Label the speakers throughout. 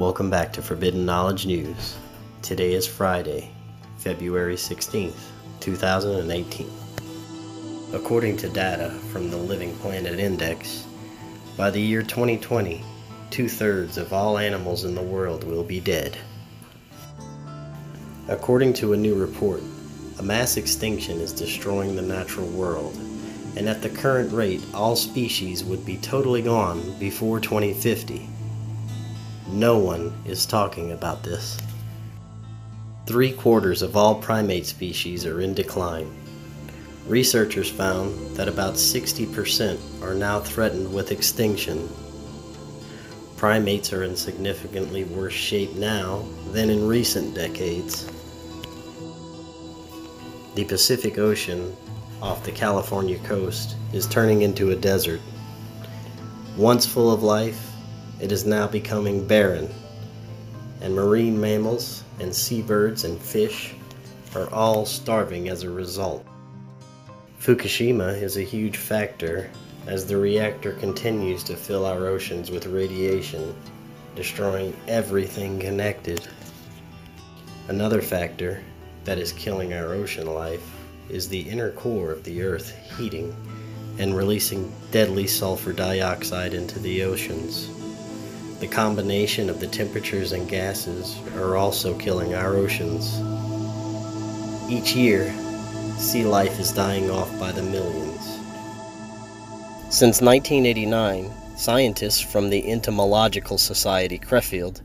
Speaker 1: Welcome back to Forbidden Knowledge News. Today is Friday, February 16th, 2018. According to data from the Living Planet Index, by the year 2020, two thirds of all animals in the world will be dead. According to a new report, a mass extinction is destroying the natural world, and at the current rate, all species would be totally gone before 2050. No one is talking about this. Three quarters of all primate species are in decline. Researchers found that about 60% are now threatened with extinction. Primates are in significantly worse shape now than in recent decades. The Pacific Ocean off the California coast is turning into a desert. Once full of life, it is now becoming barren, and marine mammals and seabirds and fish are all starving as a result. Fukushima is a huge factor as the reactor continues to fill our oceans with radiation, destroying everything connected. Another factor that is killing our ocean life is the inner core of the Earth heating and releasing deadly sulfur dioxide into the oceans. The combination of the temperatures and gases are also killing our oceans. Each year, sea life is dying off by the millions. Since 1989, scientists from the Entomological Society Krefeld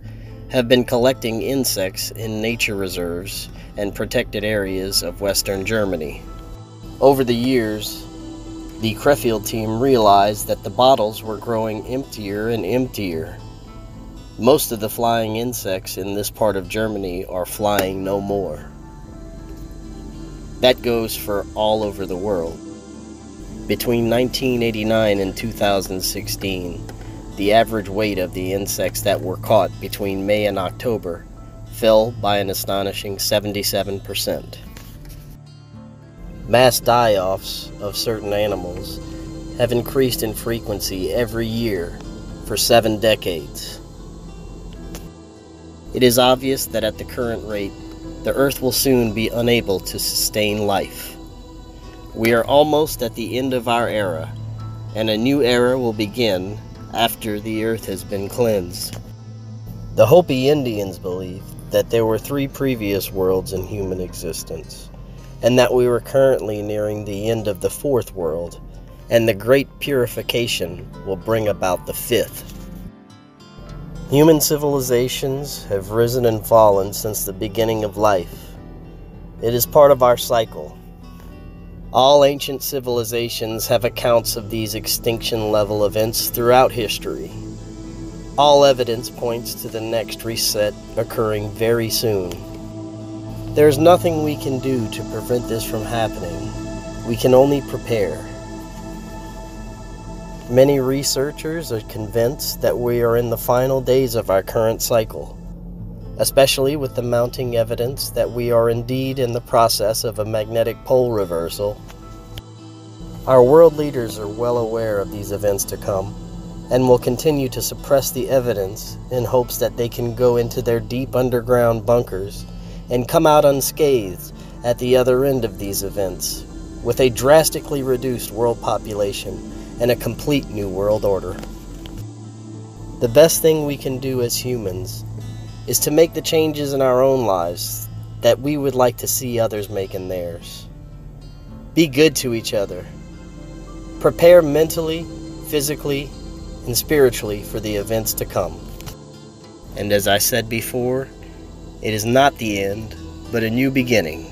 Speaker 1: have been collecting insects in nature reserves and protected areas of western Germany. Over the years, the Krefeld team realized that the bottles were growing emptier and emptier most of the flying insects in this part of Germany are flying no more. That goes for all over the world. Between 1989 and 2016, the average weight of the insects that were caught between May and October fell by an astonishing 77%. Mass die offs of certain animals have increased in frequency every year for seven decades. It is obvious that at the current rate, the Earth will soon be unable to sustain life. We are almost at the end of our era, and a new era will begin after the Earth has been cleansed. The Hopi Indians believe that there were three previous worlds in human existence, and that we were currently nearing the end of the fourth world, and the great purification will bring about the fifth. Human civilizations have risen and fallen since the beginning of life. It is part of our cycle. All ancient civilizations have accounts of these extinction level events throughout history. All evidence points to the next reset occurring very soon. There's nothing we can do to prevent this from happening. We can only prepare. Many researchers are convinced that we are in the final days of our current cycle, especially with the mounting evidence that we are indeed in the process of a magnetic pole reversal. Our world leaders are well aware of these events to come and will continue to suppress the evidence in hopes that they can go into their deep underground bunkers and come out unscathed at the other end of these events with a drastically reduced world population and a complete new world order. The best thing we can do as humans is to make the changes in our own lives that we would like to see others make in theirs. Be good to each other. Prepare mentally, physically, and spiritually for the events to come. And as I said before, it is not the end, but a new beginning.